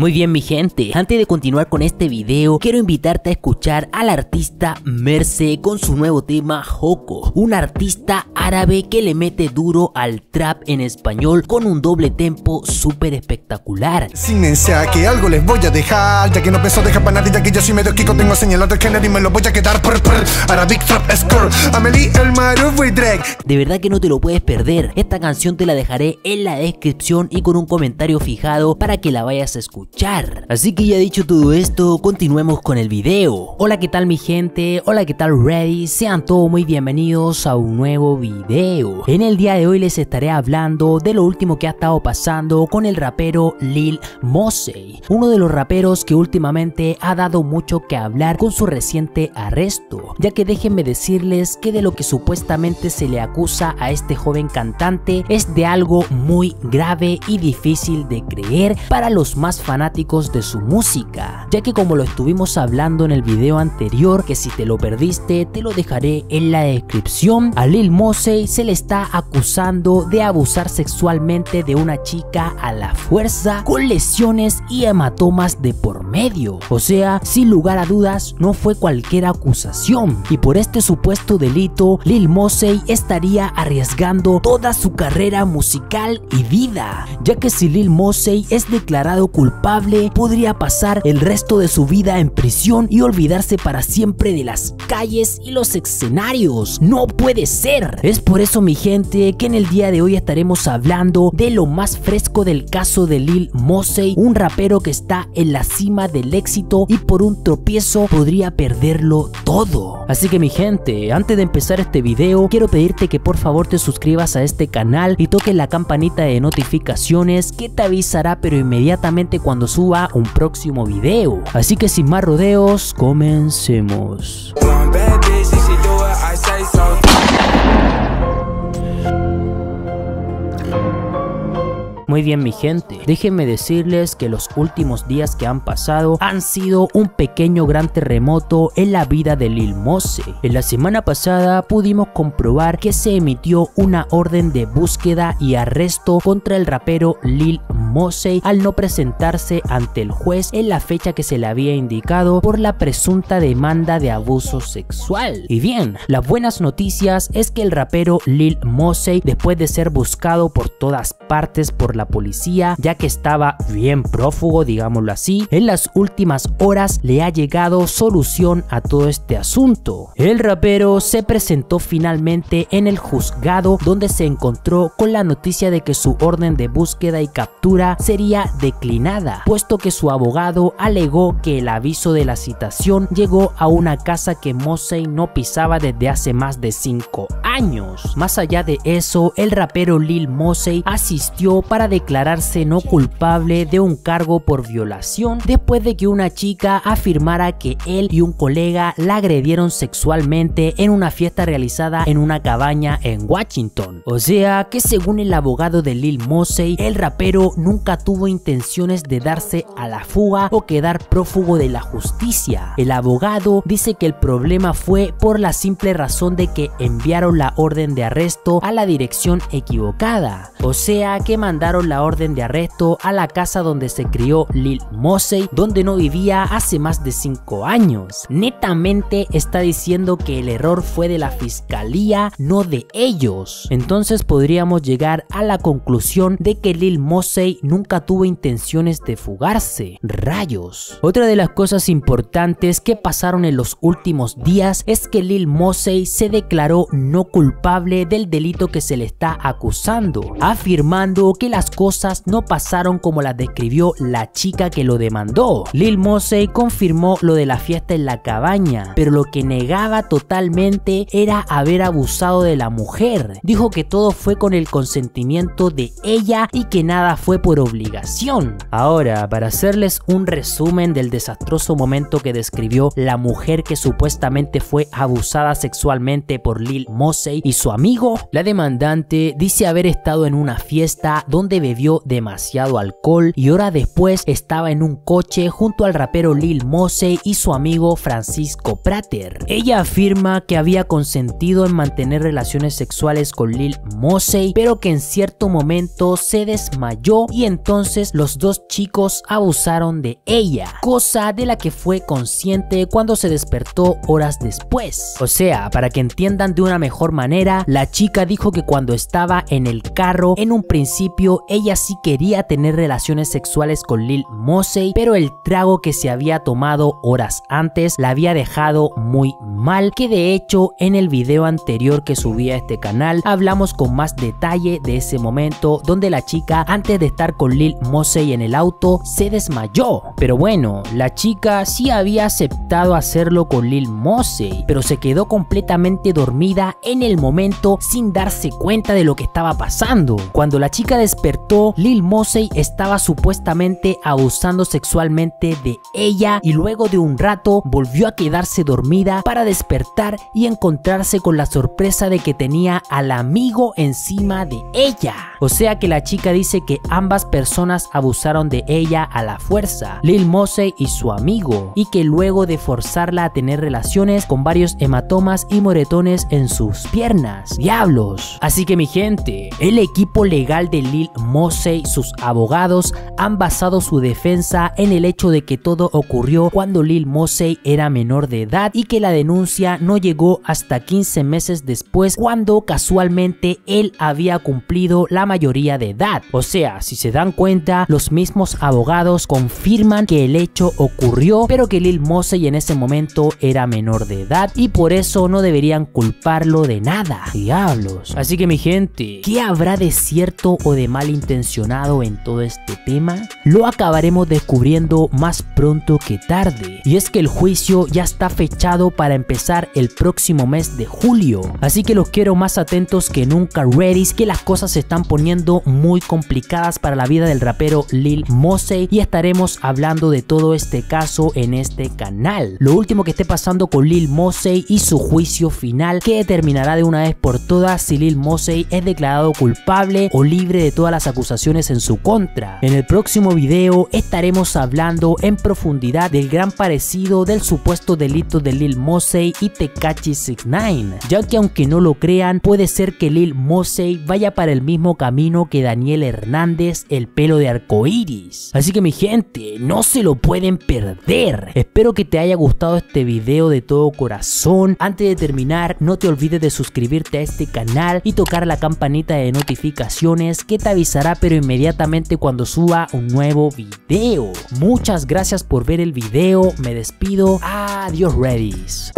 Muy bien mi gente, antes de continuar con este video, quiero invitarte a escuchar al artista Merce con su nuevo tema Joko, un artista árabe que le mete duro al trap en español con un doble tempo súper espectacular. Sínense a que algo les voy a dejar, ya que no pienso dejar para nadie, ya que yo soy medio kiko, tengo señalado el género y me lo voy a quedar por por Arabic Trap Score, Amelie el Maruf y Drake. De verdad que no te lo puedes perder, esta canción te la dejaré en la descripción y con un comentario fijado para que la vayas a escuchar. Así que ya dicho todo esto, continuemos con el video. Hola qué tal mi gente, hola qué tal Ready, sean todos muy bienvenidos a un nuevo video. En el día de hoy les estaré hablando de lo último que ha estado pasando con el rapero Lil Mosey, uno de los raperos que últimamente ha dado mucho que hablar con su reciente arresto, ya que déjenme decirles que de lo que supuestamente se le acusa a este joven cantante es de algo muy grave y difícil de creer para los más fanáticos de su música, ya que como lo estuvimos hablando en el video anterior, que si te lo perdiste te lo dejaré en la descripción, a Lil Mosey se le está acusando de abusar sexualmente de una chica a la fuerza con lesiones y hematomas de por medio, o sea, sin lugar a dudas no fue cualquier acusación. Y por este supuesto delito Lil Mosey estaría arriesgando toda su carrera musical y vida, ya que si Lil Mosey es declarado culpable podría pasar el resto de su vida en prisión y olvidarse para siempre de las calles y los escenarios. No puede ser. Es por eso mi gente que en el día de hoy estaremos hablando de lo más fresco del caso de Lil Mosey, un rapero que está en la cima del éxito y por un tropiezo podría perderlo todo. Así que mi gente, antes de empezar este video, quiero pedirte que por favor te suscribas a este canal y toques la campanita de notificaciones que te avisará pero inmediatamente cuando suba un próximo video. Así que sin más rodeos, comencemos. Muy bien mi gente, déjenme decirles que los últimos días que han pasado han sido un pequeño gran terremoto en la vida de Lil Mose. En la semana pasada pudimos comprobar que se emitió una orden de búsqueda y arresto contra el rapero Lil Mosey al no presentarse ante el juez en la fecha que se le había indicado por la presunta demanda de abuso sexual. Y bien, las buenas noticias es que el rapero Lil Mosey, después de ser buscado por todas partes por la policía, ya que estaba bien prófugo, digámoslo así, en las últimas horas le ha llegado solución a todo este asunto. El rapero se presentó finalmente en el juzgado donde se encontró con la noticia de que su orden de búsqueda y captura sería declinada, puesto que su abogado alegó que el aviso de la citación llegó a una casa que Mosey no pisaba desde hace más de 5 años. Más allá de eso, el rapero Lil Mosey asistió para declararse no culpable de un cargo por violación después de que una chica afirmara que él y un colega la agredieron sexualmente en una fiesta realizada en una cabaña en Washington. O sea que según el abogado de Lil Mosey, el rapero nunca tuvo intenciones de darse a la fuga o quedar prófugo de la justicia. El abogado dice que el problema fue por la simple razón de que enviaron la orden de arresto a la dirección equivocada. O sea que mandaron la orden de arresto a la casa donde se crió Lil Mosey, donde no vivía hace más de 5 años. Netamente está diciendo que el error fue de la fiscalía, no de ellos. Entonces podríamos llegar a la conclusión de que Lil Mosey nunca tuvo intenciones de fugarse. Rayos. Otra de las cosas importantes que pasaron en los últimos días es que Lil Mosey se declaró no culpable del delito que se le está acusando, afirmando que las cosas no pasaron como las describió la chica que lo demandó. Lil Mosey confirmó lo de la fiesta en la cabaña, pero lo que negaba totalmente era haber abusado de la mujer. Dijo que todo fue con el consentimiento de ella y que nada fue por obligación. Ahora, para hacerles un resumen del desastroso momento que describió la mujer que supuestamente fue abusada sexualmente por Lil Mosey y su amigo, la demandante dice haber estado en una fiesta donde bebió demasiado alcohol y horas después estaba en un coche junto al rapero Lil Mosey y su amigo Francisco Prater. Ella afirma que había consentido en mantener relaciones sexuales con Lil Mosey, pero que en cierto momento se desmayó y entonces los dos chicos abusaron de ella, cosa de la que fue consciente cuando se despertó horas después. O sea, para que entiendan de una mejor manera, la chica dijo que cuando estaba en el carro, en un principio ella sí quería tener relaciones sexuales con Lil Mosey, pero el trago que se había tomado horas antes la había dejado muy mal, que de hecho en el video anterior que subí a este canal hablamos con más detalle de ese momento donde la chica antes de estar con Lil Mosey en el auto se desmayó. Pero bueno, la chica sí había aceptado hacerlo con Lil Mosey, pero se quedó completamente dormida en el momento sin darse cuenta de lo que estaba pasando. Cuando la chica despertó, Lil Mosey estaba supuestamente abusando sexualmente de ella y luego de un rato volvió a quedarse dormida para despertar y encontrarse con la sorpresa de que tenía al amigo encima de ella. O sea que la chica dice que ambas personas abusaron de ella a la fuerza, Lil Mosey y su amigo, y que luego de forzarla a tener relaciones con varios hematomas y moretones en sus piernas. ¡Diablos! Así que mi gente, el equipo legal de Lil Mosey, sus abogados, han basado su defensa en el hecho de que todo ocurrió cuando Lil Mosey era menor de edad y que la denuncia no llegó hasta 15 meses después cuando casualmente él había cumplido la mayoría de edad. O sea, si se dan cuenta, los mismos abogados confirman que el hecho ocurrió, pero que Lil Mosey en ese momento era menor de edad y por eso no deberían culparlo de nada. Diablos. Así que mi gente, ¿qué habrá de cierto o de malintencionado en todo este tema? Lo acabaremos descubriendo más pronto que tarde. Y es que el juicio ya está fechado para empezar el próximo mes de julio. Así que los quiero más atentos que nunca ready, que las cosas se están poniendo muy complicadas para la vida del rapero Lil Mosey y estaremos hablando de todo este caso en este canal. Lo último que esté pasando con Lil Mosey y su juicio final que determinará de una vez por todas si Lil Mosey es declarado culpable o libre de todas las acusaciones en su contra. En el próximo video estaremos hablando en profundidad del gran parecido del supuesto delito de Lil Mosey y Tekachi 69, ya que aunque no lo crean, puede ser que Lil Mosey vaya para el mismo camino que Daniel Hernández, el pelo de arcoiris. Así que mi gente, no se lo pueden perder. Espero que te haya gustado este video de todo corazón. Antes de terminar, no te olvides de suscribirte a este canal y tocar la campanita de notificaciones que te pero inmediatamente cuando suba un nuevo video. Muchas gracias por ver el video, me despido, adiós Redis.